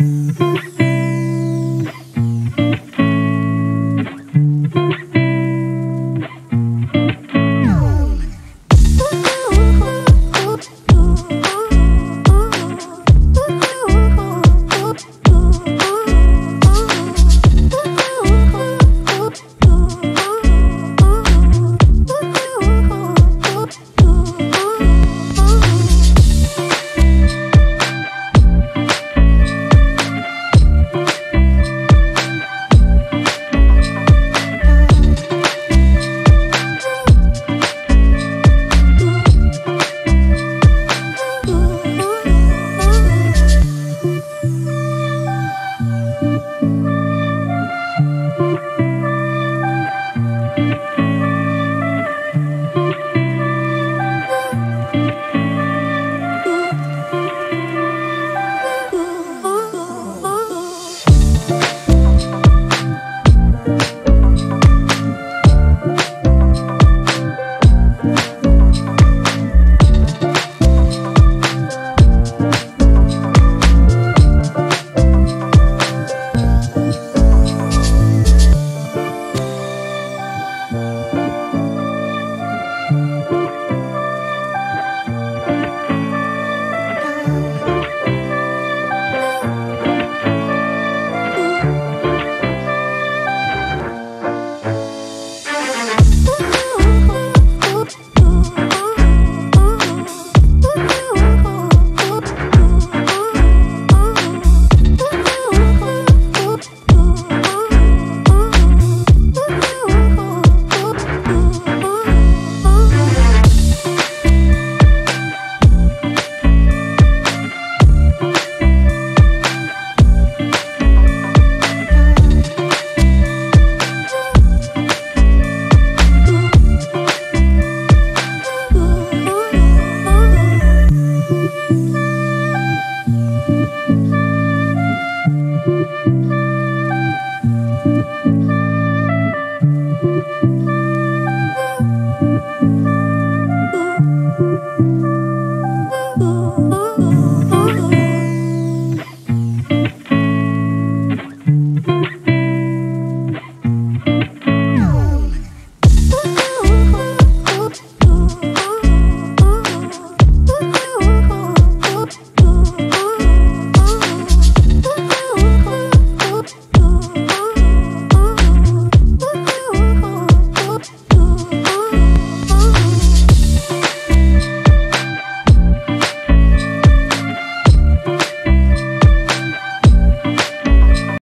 Mm-hmm.